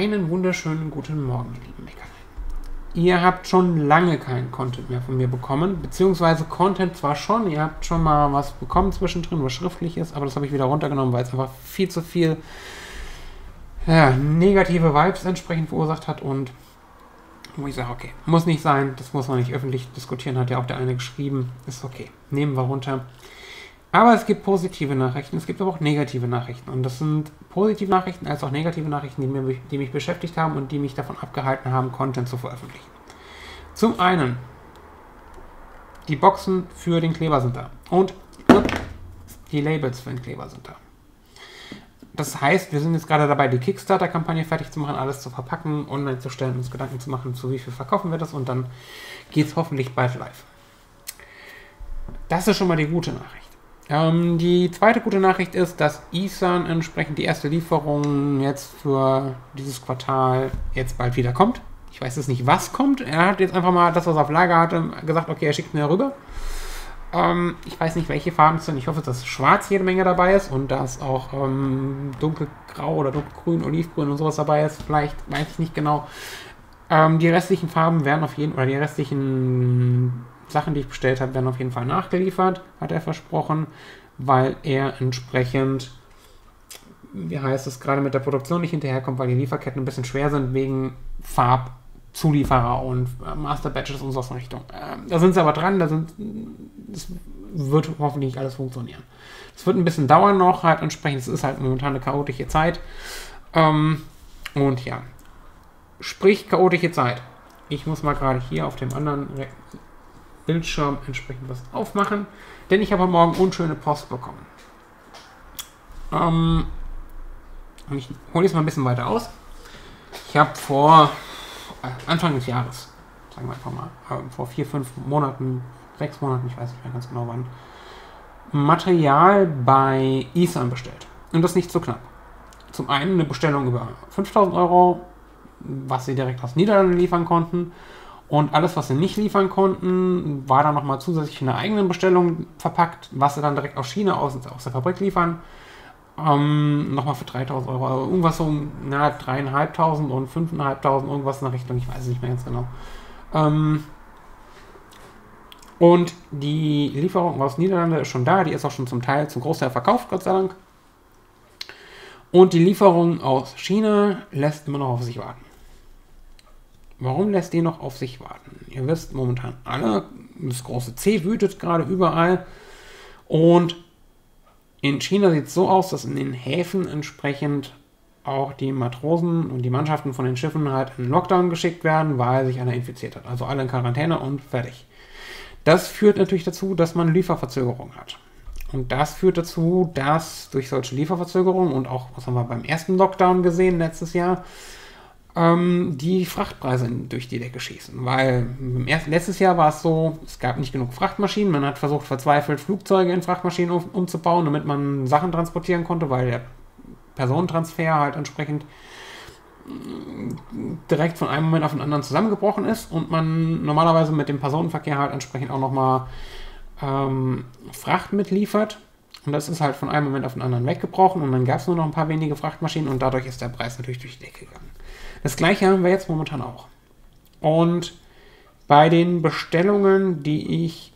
Einen wunderschönen guten Morgen, ihr lieben Mecker. Ihr habt schon lange keinen Content mehr von mir bekommen, beziehungsweise Content zwar schon, ihr habt schon mal was bekommen zwischendrin, was schriftlich ist, aber das habe ich wieder runtergenommen, weil es einfach viel zu viel ja, negative Vibes entsprechend verursacht hat und wo ich sage, okay, muss nicht sein, das muss man nicht öffentlich diskutieren, hat ja auch der eine geschrieben, ist okay, nehmen wir runter. Aber es gibt positive Nachrichten, es gibt aber auch negative Nachrichten. Und das sind positive Nachrichten als auch negative Nachrichten, die, mir, die mich beschäftigt haben und die mich davon abgehalten haben, Content zu veröffentlichen. Zum einen, die Boxen für den Kleber sind da. Und die Labels für den Kleber sind da. Das heißt, wir sind jetzt gerade dabei, die Kickstarter-Kampagne fertig zu machen, alles zu verpacken, online zu stellen, uns Gedanken zu machen, zu wie viel verkaufen wir das und dann geht es hoffentlich bald live. Das ist schon mal die gute Nachricht. Ähm, die zweite gute Nachricht ist, dass Isan entsprechend die erste Lieferung jetzt für dieses Quartal jetzt bald wieder kommt. Ich weiß jetzt nicht, was kommt. Er hat jetzt einfach mal das, was er auf Lager hatte, gesagt, okay, er schickt mir rüber. Ähm, ich weiß nicht, welche Farben es sind. Ich hoffe, dass schwarz jede Menge dabei ist und dass auch ähm, dunkelgrau oder dunkelgrün, olivgrün und sowas dabei ist. Vielleicht weiß ich nicht genau. Ähm, die restlichen Farben werden auf jeden Fall, oder die restlichen Sachen, die ich bestellt habe, werden auf jeden Fall nachgeliefert, hat er versprochen, weil er entsprechend, wie heißt es, gerade mit der Produktion nicht hinterherkommt, weil die Lieferketten ein bisschen schwer sind wegen Farbzulieferer und äh, Master Batches und so in Richtung. Ähm, da sind sie aber dran, da sind, das wird hoffentlich alles funktionieren. Es wird ein bisschen dauern noch, halt entsprechend, es ist halt momentan eine chaotische Zeit. Ähm, und ja, sprich chaotische Zeit. Ich muss mal gerade hier auf dem anderen Bildschirm entsprechend was aufmachen, denn ich habe morgen unschöne Post bekommen. Ähm, ich hole jetzt mal ein bisschen weiter aus. Ich habe vor äh, Anfang des Jahres, sagen wir einfach mal, äh, vor vier, fünf Monaten, sechs Monaten, ich weiß nicht mehr ganz genau wann, Material bei Isan bestellt. Und das nicht so knapp. Zum einen eine Bestellung über 5000 Euro, was sie direkt aus Niederlanden liefern konnten. Und alles, was sie nicht liefern konnten, war dann nochmal zusätzlich in einer eigenen Bestellung verpackt, was sie dann direkt aus China aus, aus der Fabrik liefern. Ähm, nochmal für 3000 Euro. Also irgendwas so, na, 3.500 und 5.500, irgendwas in der Richtung, ich weiß es nicht mehr ganz genau. Ähm, und die Lieferung aus Niederlande ist schon da, die ist auch schon zum Teil, zum Großteil verkauft, Gott sei Dank. Und die Lieferung aus China lässt immer noch auf sich warten. Warum lässt die noch auf sich warten? Ihr wisst momentan alle, das große C wütet gerade überall. Und in China sieht es so aus, dass in den Häfen entsprechend auch die Matrosen und die Mannschaften von den Schiffen halt in Lockdown geschickt werden, weil sich einer infiziert hat. Also alle in Quarantäne und fertig. Das führt natürlich dazu, dass man Lieferverzögerungen hat. Und das führt dazu, dass durch solche Lieferverzögerungen und auch, was haben wir beim ersten Lockdown gesehen letztes Jahr, ähm, die Frachtpreise durch die Decke schießen. Weil ersten, letztes Jahr war es so, es gab nicht genug Frachtmaschinen. Man hat versucht, verzweifelt Flugzeuge in Frachtmaschinen um, umzubauen, damit man Sachen transportieren konnte, weil der Personentransfer halt entsprechend mm, direkt von einem Moment auf den anderen zusammengebrochen ist und man normalerweise mit dem Personenverkehr halt entsprechend auch nochmal ähm, Fracht mitliefert. Und das ist halt von einem Moment auf den anderen weggebrochen und dann gab es nur noch ein paar wenige Frachtmaschinen und dadurch ist der Preis natürlich durch die Decke gegangen. Das gleiche haben wir jetzt momentan auch. Und bei den Bestellungen, die ich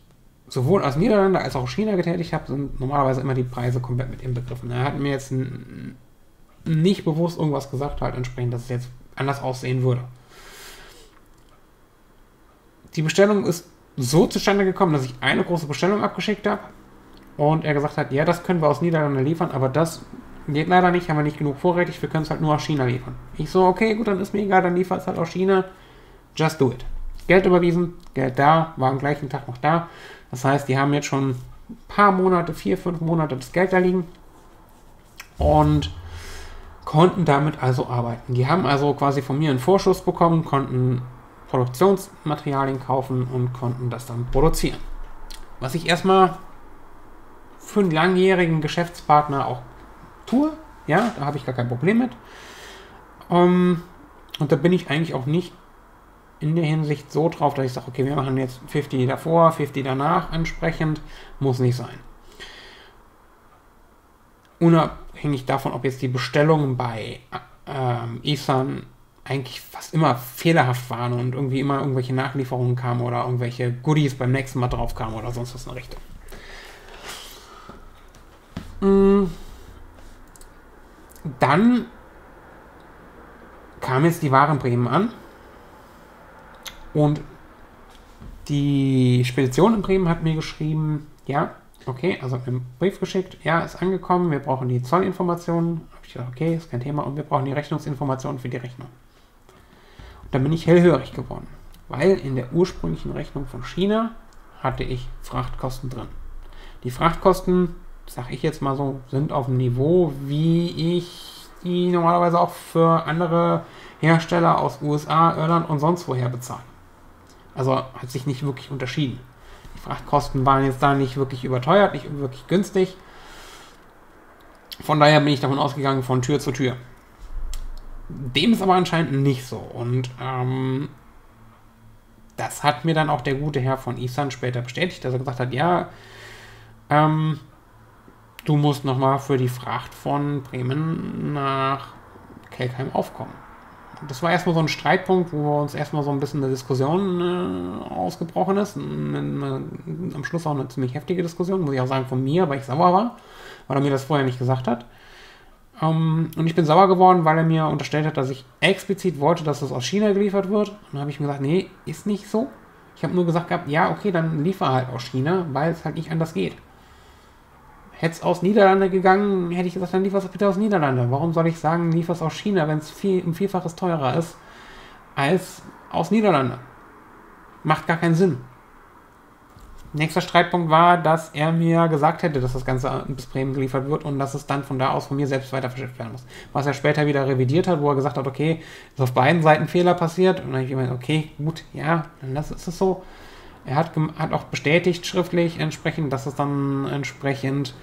sowohl aus Niederlande als auch aus China getätigt habe, sind normalerweise immer die Preise komplett mit inbegriffen. Er hat mir jetzt nicht bewusst irgendwas gesagt, halt entsprechend, dass es jetzt anders aussehen würde. Die Bestellung ist so zustande gekommen, dass ich eine große Bestellung abgeschickt habe und er gesagt hat, ja, das können wir aus Niederlande liefern, aber das Geht leider nicht, haben wir nicht genug vorrätig, wir können es halt nur aus China liefern. Ich so, okay, gut, dann ist mir egal, dann liefert es halt aus China. Just do it. Geld überwiesen, Geld da, war am gleichen Tag noch da. Das heißt, die haben jetzt schon ein paar Monate, vier, fünf Monate das Geld da liegen und konnten damit also arbeiten. Die haben also quasi von mir einen Vorschuss bekommen, konnten Produktionsmaterialien kaufen und konnten das dann produzieren. Was ich erstmal für einen langjährigen Geschäftspartner auch tue. Ja, da habe ich gar kein Problem mit. Um, ähm, und da bin ich eigentlich auch nicht in der Hinsicht so drauf, dass ich sage, okay, wir machen jetzt 50 davor, 50 danach entsprechend. Muss nicht sein. Unabhängig davon, ob jetzt die Bestellung bei ähm, Isan eigentlich fast immer fehlerhaft waren und irgendwie immer irgendwelche Nachlieferungen kamen oder irgendwelche Goodies beim nächsten Mal drauf kamen oder sonst was in der Richtung. Mm. Dann kam jetzt die Ware in Bremen an und die Spedition in Bremen hat mir geschrieben, ja, okay, also einen Brief geschickt, ja, ist angekommen, wir brauchen die Zollinformationen. Habe ich gesagt, okay, ist kein Thema und wir brauchen die Rechnungsinformationen für die Rechnung. Und dann bin ich hellhörig geworden, weil in der ursprünglichen Rechnung von China hatte ich Frachtkosten drin. Die Frachtkosten, sage ich jetzt mal so, sind auf dem Niveau, wie ich die normalerweise auch für andere Hersteller aus USA, Irland und sonst woher bezahle. Also hat sich nicht wirklich unterschieden. Die Frachtkosten waren jetzt da nicht wirklich überteuert, nicht wirklich günstig. Von daher bin ich davon ausgegangen, von Tür zu Tür. Dem ist aber anscheinend nicht so. Und ähm, das hat mir dann auch der gute Herr von Isan später bestätigt, dass er gesagt hat, ja, ähm, du musst nochmal für die Fracht von Bremen nach Kelkheim aufkommen das war erstmal so ein Streitpunkt, wo uns erstmal so ein bisschen eine Diskussion äh, ausgebrochen ist. Eine, eine, am Schluss auch eine ziemlich heftige Diskussion, muss ich auch sagen, von mir, weil ich sauer war, weil er mir das vorher nicht gesagt hat. Um, ähm, und ich bin sauer geworden, weil er mir unterstellt hat, dass ich explizit wollte, dass das aus China geliefert wird. Und dann habe ich mir gesagt, nee, ist nicht so. Ich habe nur gesagt gehabt, ja, okay, dann liefer halt aus China, weil es halt nicht anders geht. Hätte es aus Niederlande gegangen, hätte ich gesagt, dann liefer es bitte aus Niederlande. Warum soll ich sagen, liefer es aus China, wenn es viel, ein Vielfaches teurer ist als aus Niederlande? Macht gar keinen Sinn. Nächster Streitpunkt war, dass er mir gesagt hätte, dass das Ganze bis Bremen geliefert wird und dass es dann von da aus von mir selbst weiter verschifft werden muss. Was er später wieder revidiert hat, wo er gesagt hat, okay, ist auf beiden Seiten Fehler passiert. Und dann habe ich gemeint, okay, gut, ja, dann ist es so. Er hat, hat auch bestätigt schriftlich entsprechend, dass es dann entsprechend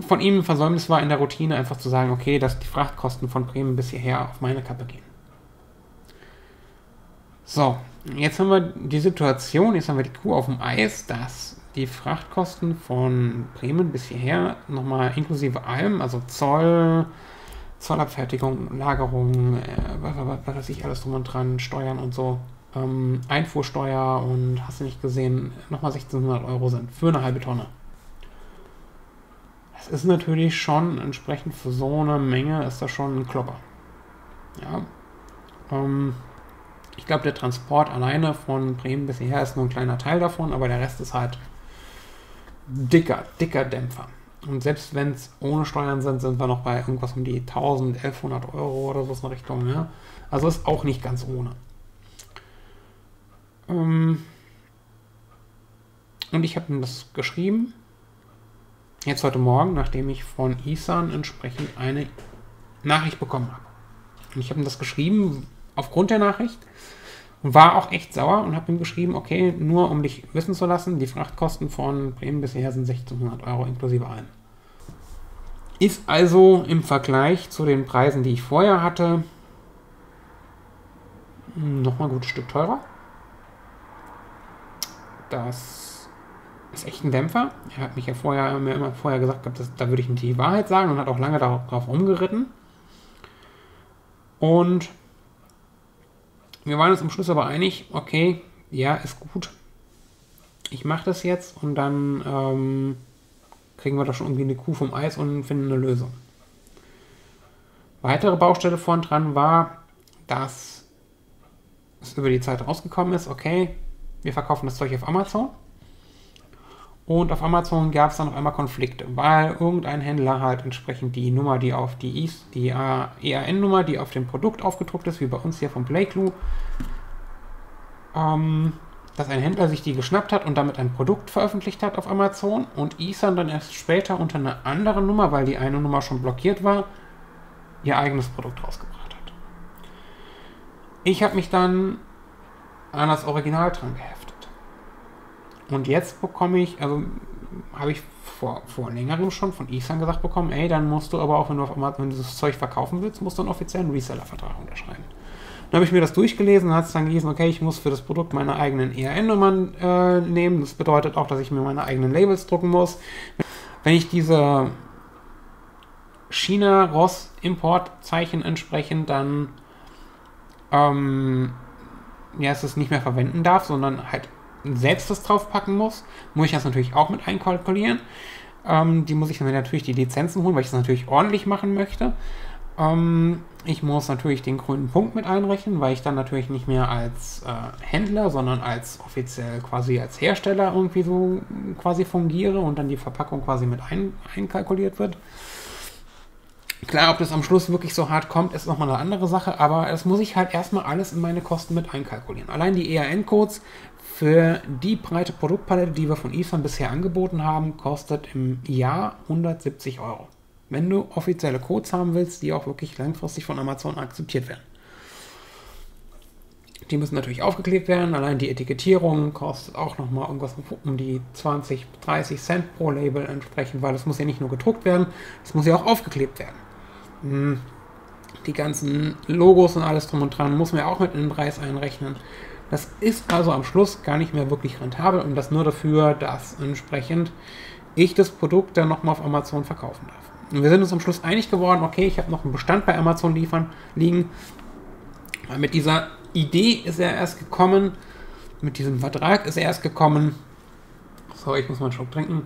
von ihm ein Versäumnis war in der Routine, einfach zu sagen, okay, dass die Frachtkosten von Bremen bis hierher auf meine Kappe gehen. So, jetzt haben wir die Situation, jetzt haben wir die Kuh auf dem Eis, dass die Frachtkosten von Bremen bis hierher nochmal inklusive allem, also Zoll, Zollabfertigung, Lagerung, äh, was, was, was weiß ich, alles drum und dran, Steuern und so, ähm, Einfuhrsteuer und hast du nicht gesehen, nochmal 1600 Euro sind für eine halbe Tonne. Das ist natürlich schon entsprechend für so eine Menge ist das schon ein Klopper. Ja. Ähm, ich glaube, der Transport alleine von Bremen bis hierher ist nur ein kleiner Teil davon, aber der Rest ist halt dicker, dicker Dämpfer. Und selbst wenn es ohne Steuern sind, sind wir noch bei irgendwas um die 1000, 1100 Euro oder so in Richtung. Ja? Also ist auch nicht ganz ohne. Ähm, und ich habe ihm das geschrieben. Jetzt heute Morgen, nachdem ich von Isan entsprechend eine Nachricht bekommen habe. Und ich habe ihm das geschrieben aufgrund der Nachricht und war auch echt sauer und habe ihm geschrieben, okay, nur um dich wissen zu lassen, die Frachtkosten von Bremen bisher sind 1600 Euro inklusive allem. Ist also im Vergleich zu den Preisen, die ich vorher hatte, nochmal ein gutes Stück teurer. Das ist echt ein Dämpfer. Er hat mich ja vorher mir immer vorher gesagt, dass, da würde ich nicht die Wahrheit sagen und hat auch lange darauf umgeritten. Und wir waren uns am Schluss aber einig, okay, ja, ist gut. Ich mache das jetzt und dann ähm, kriegen wir da schon irgendwie eine Kuh vom Eis und finden eine Lösung. Weitere Baustelle vorn dran war, dass es über die Zeit rausgekommen ist, okay, wir verkaufen das Zeug auf Amazon. Und auf Amazon gab es dann auf einmal Konflikte, weil irgendein Händler halt entsprechend die Nummer, die auf die, die EAN-Nummer, die auf dem Produkt aufgedruckt ist, wie bei uns hier vom Playclue, ähm, dass ein Händler sich die geschnappt hat und damit ein Produkt veröffentlicht hat auf Amazon und ISAN dann erst später unter einer anderen Nummer, weil die eine Nummer schon blockiert war, ihr eigenes Produkt rausgebracht hat. Ich habe mich dann an das Original dran geheftet. Und jetzt bekomme ich, also habe ich vor, vor längerem schon von Ethan gesagt bekommen, ey, dann musst du aber auch, wenn du auf Amazon dieses Zeug verkaufen willst, musst du einen offiziellen Reseller-Vertrag unterschreiben. Dann habe ich mir das durchgelesen und hat es dann gelesen, okay, ich muss für das Produkt meine eigenen ERN-Nummern äh, nehmen. Das bedeutet auch, dass ich mir meine eigenen Labels drucken muss. Wenn ich diese China-ROS-Importzeichen entsprechend dann ähm, ja, es das nicht mehr verwenden darf, sondern halt selbst das draufpacken muss, muss ich das natürlich auch mit einkalkulieren. Ähm, die muss ich dann natürlich die Lizenzen holen, weil ich es natürlich ordentlich machen möchte. Ähm, ich muss natürlich den grünen Punkt mit einrechnen, weil ich dann natürlich nicht mehr als äh, Händler, sondern als offiziell quasi als Hersteller irgendwie so quasi fungiere und dann die Verpackung quasi mit ein, einkalkuliert wird. Klar, ob das am Schluss wirklich so hart kommt, ist nochmal eine andere Sache, aber das muss ich halt erstmal alles in meine Kosten mit einkalkulieren. Allein die ERN-Codes für die breite Produktpalette, die wir von IFAN bisher angeboten haben, kostet im Jahr 170 Euro wenn du offizielle Codes haben willst, die auch wirklich langfristig von Amazon akzeptiert werden. Die müssen natürlich aufgeklebt werden. Allein die Etikettierung kostet auch nochmal irgendwas um die 20, 30 Cent pro Label entsprechend, weil es muss ja nicht nur gedruckt werden, es muss ja auch aufgeklebt werden. Die ganzen Logos und alles drum und dran muss man ja auch mit in den Preis einrechnen. Das ist also am Schluss gar nicht mehr wirklich rentabel und das nur dafür, dass entsprechend ich das Produkt dann nochmal auf Amazon verkaufen darf. Und wir sind uns am Schluss einig geworden, okay, ich habe noch einen Bestand bei Amazon liefern, liegen. Weil mit dieser Idee ist er erst gekommen, mit diesem Vertrag ist er erst gekommen. Sorry, ich muss mal einen Schluck trinken.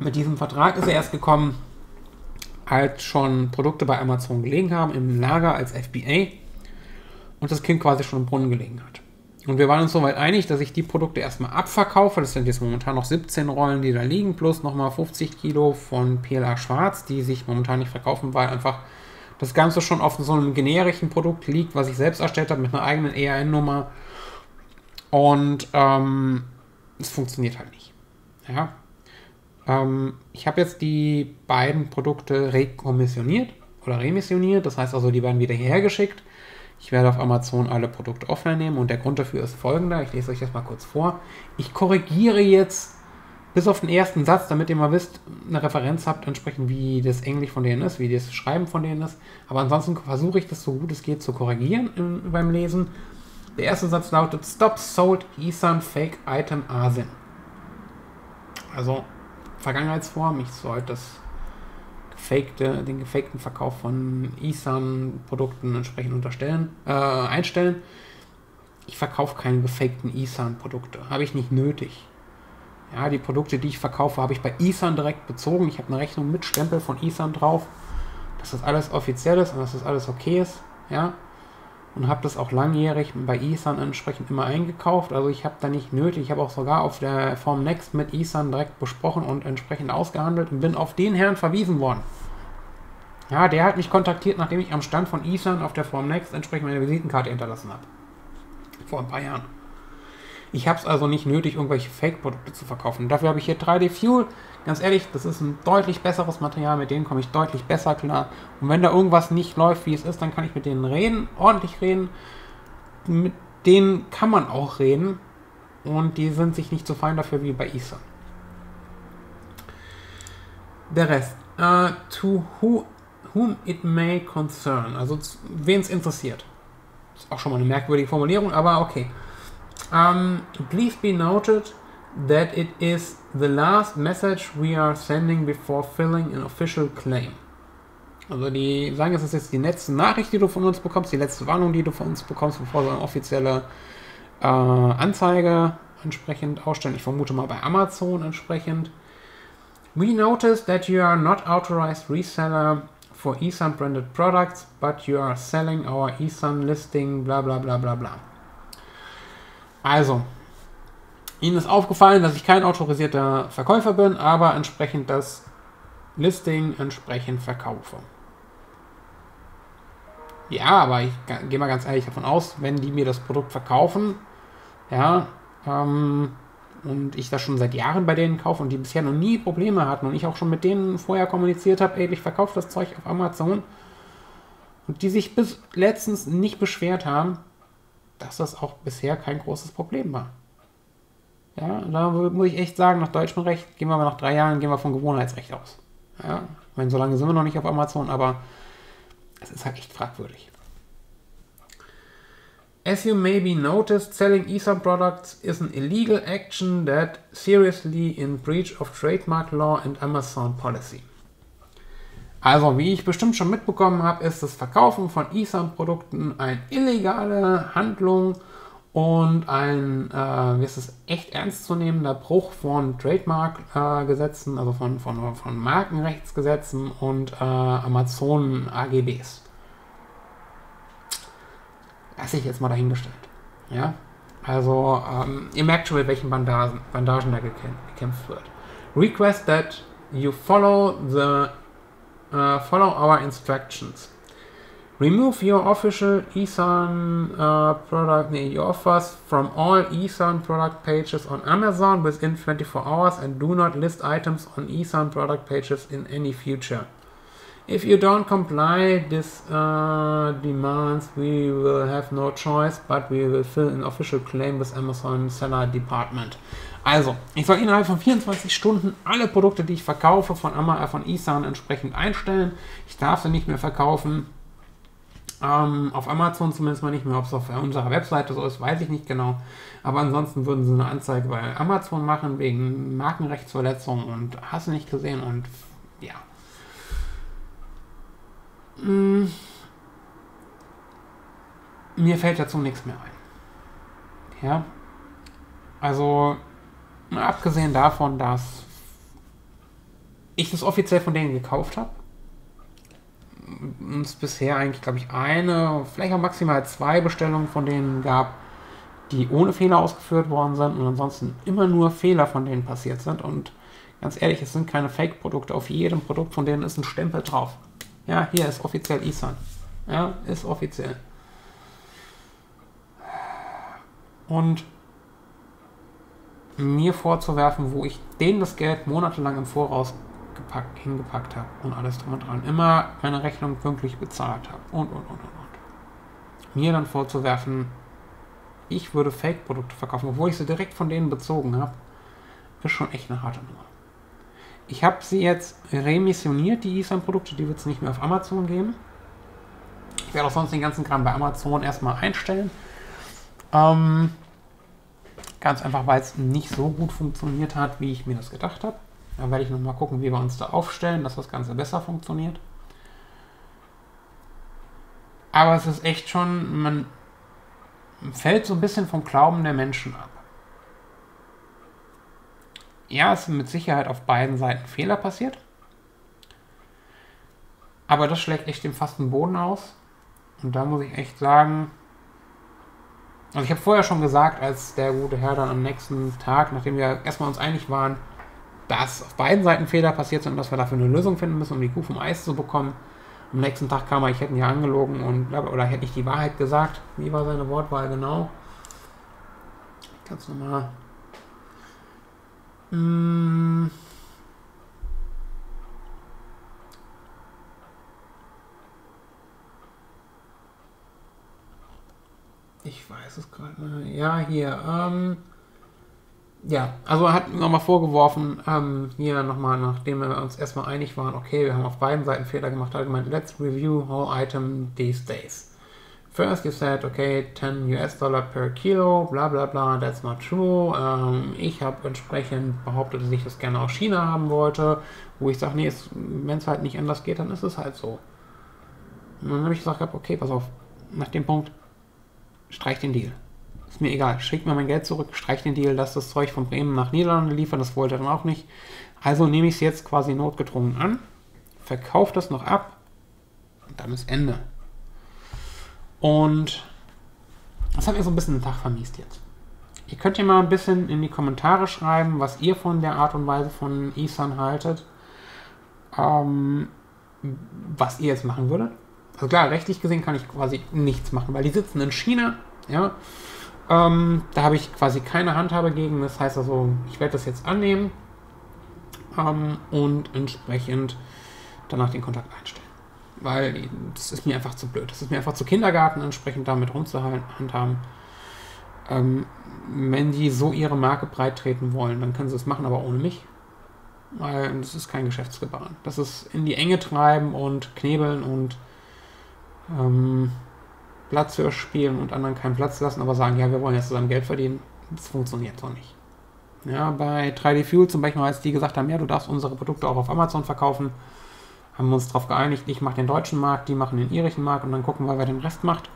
Mit diesem Vertrag ist er erst gekommen, als schon Produkte bei Amazon gelegen haben, im Lager als FBA und das Kind quasi schon im Brunnen gelegen hat. Und wir waren uns soweit einig, dass ich die Produkte erstmal abverkaufe. Das sind jetzt momentan noch 17 Rollen, die da liegen, plus nochmal 50 Kilo von PLA Schwarz, die sich momentan nicht verkaufen, weil einfach das Ganze schon auf so einem generischen Produkt liegt, was ich selbst erstellt habe mit einer eigenen ERN-Nummer. Und ähm, es funktioniert halt nicht. Ja. Ähm, ich habe jetzt die beiden Produkte rekommissioniert oder remissioniert. Das heißt also, die werden wieder hierher geschickt. Ich werde auf Amazon alle Produkte offline nehmen und der Grund dafür ist folgender. Ich lese euch das mal kurz vor. Ich korrigiere jetzt bis auf den ersten Satz, damit ihr mal wisst, eine Referenz habt, entsprechend wie das Englisch von denen ist, wie das Schreiben von denen ist. Aber ansonsten versuche ich das so gut es geht zu korrigieren im, beim Lesen. Der erste Satz lautet Stop sold Isan Fake Item Asin. Also Vergangenheitsform, ich sollte das gefakte, den gefakten Verkauf von ISAN-Produkten entsprechend unterstellen, äh, einstellen. Ich verkaufe keine gefakten ISAN-Produkte. Habe ich nicht nötig. Ja, die Produkte, die ich verkaufe, habe ich bei ISAN direkt bezogen. Ich habe eine Rechnung mit Stempel von ISAN drauf, dass das alles offiziell ist und dass das alles okay ist. Ja, und habe das auch langjährig bei ISAN entsprechend immer eingekauft. Also ich habe da nicht nötig. Ich habe auch sogar auf der Form Next mit ISAN direkt besprochen und entsprechend ausgehandelt und bin auf den Herrn verwiesen worden. Ja, der hat mich kontaktiert, nachdem ich am Stand von ISAN auf der Form Next entsprechend meine Visitenkarte hinterlassen habe. Vor ein paar Jahren. Ich habe es also nicht nötig, irgendwelche Fake-Produkte zu verkaufen. Dafür habe ich hier 3D Fuel. Ganz ehrlich, das ist ein deutlich besseres Material, mit denen komme ich deutlich besser klar. Und wenn da irgendwas nicht läuft, wie es ist, dann kann ich mit denen reden, ordentlich reden. Mit denen kann man auch reden. Und die sind sich nicht so fein dafür wie bei ISA. Der Rest. Uh, to who, whom it may concern. Also wen es interessiert. Ist auch schon mal eine merkwürdige Formulierung, aber okay. Um, please be noted that it is the last message we are sending before filling an official claim. Also die sagen, es ist jetzt die letzte Nachricht, die du von uns bekommst, die letzte Warnung, die du von uns bekommst, bevor wir eine offizielle äh, Anzeige entsprechend ausstellen. Ich vermute mal bei Amazon entsprechend. We notice that you are not authorized reseller for eSun branded products, but you are selling our eSun listing, bla bla bla bla bla. Also, Ihnen ist aufgefallen, dass ich kein autorisierter Verkäufer bin, aber entsprechend das Listing entsprechend verkaufe. Ja, aber ich gehe mal ganz ehrlich davon aus, wenn die mir das Produkt verkaufen, ja, ähm, und ich das schon seit Jahren bei denen kaufe und die bisher noch nie Probleme hatten und ich auch schon mit denen vorher kommuniziert habe, ey, ich verkaufe das Zeug auf Amazon und die sich bis letztens nicht beschwert haben, dass das auch bisher kein großes Problem war. Ja, da muss ich echt sagen, nach deutschem Recht gehen wir aber nach drei Jahren gehen wir von Gewohnheitsrecht aus. Ja, ich meine, so lange sind wir noch nicht auf Amazon, aber es ist halt echt fragwürdig. As you maybe noticed, selling ESOP products is an illegal action that seriously in breach of trademark law and Amazon policy. Also, wie ich bestimmt schon mitbekommen habe, ist das Verkaufen von ESOP-Produkten eine illegale Handlung und ein, äh, wie ist es, echt ernstzunehmender Bruch von Trademark-Gesetzen, äh, also von, von, von Markenrechtsgesetzen und äh, Amazon-AGBs. Lasse ich jetzt mal dahingestellt. Ja? Also, ähm, ihr merkt schon, mit welchen Bandagen, Bandagen da gekämpft wird. Request that you follow the uh, follow our instructions. Remove your official eSun uh, product your offers from all eSun product pages on Amazon within 24 hours and do not list items on eSun product pages in any future. If you don't comply this uh, demands, we will have no choice, but we will fill an official claim with Amazon Seller Department. Also, ich soll innerhalb von 24 Stunden alle Produkte, die ich verkaufe, von, Amazon, von eSun entsprechend einstellen. Ich darf sie nicht mehr verkaufen ähm, auf Amazon zumindest mal nicht mehr. Ob es auf unserer Webseite so ist, weiß ich nicht genau. Aber ansonsten würden sie eine Anzeige bei Amazon machen wegen Markenrechtsverletzung und hast nicht gesehen und ja. Hm. Mir fällt dazu nichts mehr ein. Ja. Also, abgesehen davon, dass ich das offiziell von denen gekauft habe uns bisher eigentlich, glaube ich, eine, vielleicht auch maximal zwei Bestellungen von denen gab, die ohne Fehler ausgeführt worden sind und ansonsten immer nur Fehler von denen passiert sind. Und ganz ehrlich, es sind keine Fake-Produkte. Auf jedem Produkt von denen ist ein Stempel drauf. Ja, hier ist offiziell Isan. Ja, ist offiziell. Und mir vorzuwerfen, wo ich denen das Geld monatelang im Voraus gepackt, hingepackt habe und alles drum und dran. Immer meine Rechnung pünktlich bezahlt habe und, und, und, und. Mir dann vorzuwerfen, ich würde Fake-Produkte verkaufen, obwohl ich sie direkt von denen bezogen habe, ist schon echt eine harte Nummer. Ich habe sie jetzt remissioniert, die ISAN-Produkte, die wird es nicht mehr auf Amazon geben. Ich werde auch sonst den ganzen Kram bei Amazon erstmal einstellen. Ähm, ganz einfach, weil es nicht so gut funktioniert hat, wie ich mir das gedacht habe. Dann werde ich nochmal gucken, wie wir uns da aufstellen, dass das Ganze besser funktioniert. Aber es ist echt schon, man fällt so ein bisschen vom Glauben der Menschen ab. Ja, es sind mit Sicherheit auf beiden Seiten Fehler passiert. Aber das schlägt echt den fasten Boden aus. Und da muss ich echt sagen, also ich habe vorher schon gesagt, als der gute Herr dann am nächsten Tag, nachdem wir erstmal uns einig waren, dass auf beiden Seiten Fehler passiert sind und dass wir dafür eine Lösung finden müssen, um die Kuh vom Eis zu bekommen. Am nächsten Tag kam er, ich hätte ihn ja angelogen und oder hätte ich die Wahrheit gesagt. Wie war seine Wortwahl genau? Ich kann es nochmal. Hm. Ich weiß es gerade. Ja, hier. Ähm, ja, also er hat nochmal vorgeworfen, ähm, hier nochmal, nachdem wir uns erstmal einig waren, okay, wir haben auf beiden Seiten Fehler gemacht, hat gemeint, let's review whole item these days. First you said, okay, 10 US Dollar per Kilo, bla bla bla, that's not true. Ähm, ich habe entsprechend behauptet, dass ich das gerne aus China haben wollte, wo ich sage, nee, wenn es halt nicht anders geht, dann ist es halt so. Und dann habe ich gesagt, okay, pass auf, nach dem Punkt, streich den Deal. Ist mir egal. Schickt mir mein Geld zurück, streich den Deal, lass das Zeug von Bremen nach Niederlande liefern. Das wollte er dann auch nicht. Also nehme ich es jetzt quasi notgedrungen an, verkaufe das noch ab und dann ist Ende. Und das hat mir so ein bisschen den Tag vermiest jetzt. Ihr könnt ja mal ein bisschen in die Kommentare schreiben, was ihr von der Art und Weise von Isan haltet. Ähm, was ihr jetzt machen würdet. Also klar, rechtlich gesehen kann ich quasi nichts machen, weil die sitzen in China, ja. Ähm, da habe ich quasi keine Handhabe gegen. Das heißt also, ich werde das jetzt annehmen ähm, und entsprechend danach den Kontakt einstellen. Weil das ist mir einfach zu blöd. Das ist mir einfach zu Kindergarten, entsprechend damit rumzuhandhaben. Ähm, wenn die so ihre Marke breit treten wollen, dann können sie es machen, aber ohne mich. Weil das ist kein Geschäftsgebaren. Das ist in die Enge treiben und knebeln und ähm, Platz für spielen und anderen keinen Platz lassen, aber sagen, ja, wir wollen jetzt zusammen Geld verdienen. Das funktioniert so nicht. Ja, bei 3D Fuel zum Beispiel, als die gesagt haben, ja, du darfst unsere Produkte auch auf Amazon verkaufen, haben wir uns darauf geeinigt, ich mache den deutschen Markt, die machen den irischen Markt und dann gucken wir, wer den Rest macht.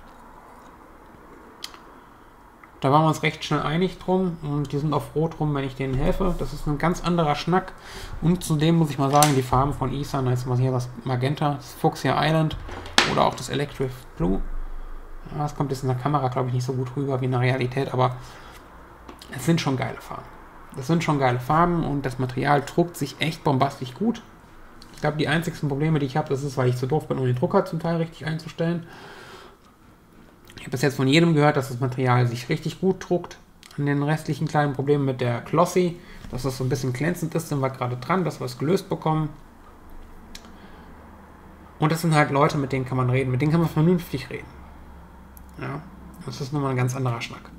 Da waren wir uns recht schnell einig drum und die sind auch froh drum, wenn ich denen helfe. Das ist ein ganz anderer Schnack. Und zudem muss ich mal sagen, die Farben von Isan, jetzt mal hier das Magenta, das Fuchsia Island oder auch das Electric Blue. Das kommt jetzt in der Kamera, glaube ich, nicht so gut rüber wie in der Realität, aber es sind schon geile Farben. Das sind schon geile Farben und das Material druckt sich echt bombastisch gut. Glaube, die einzigsten Probleme, die ich habe, das ist, weil ich zu doof bin, um den Drucker zum Teil richtig einzustellen. Ich habe bis jetzt von jedem gehört, dass das Material sich richtig gut druckt. An den restlichen kleinen Problemen mit der Glossy, dass das so ein bisschen glänzend ist, sind wir gerade dran, dass wir es gelöst bekommen. Und das sind halt Leute, mit denen kann man reden, mit denen kann man vernünftig reden. Ja, das ist nochmal ein ganz anderer Schnack.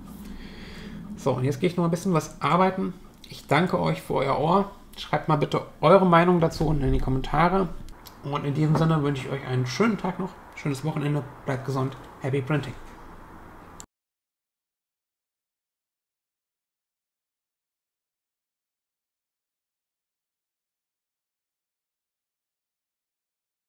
So, und jetzt gehe ich noch ein bisschen was arbeiten. Ich danke euch für euer Ohr. Schreibt mal bitte eure Meinung dazu unten in die Kommentare. Und in diesem Sinne wünsche ich euch einen schönen Tag noch, schönes Wochenende, bleibt gesund, happy printing.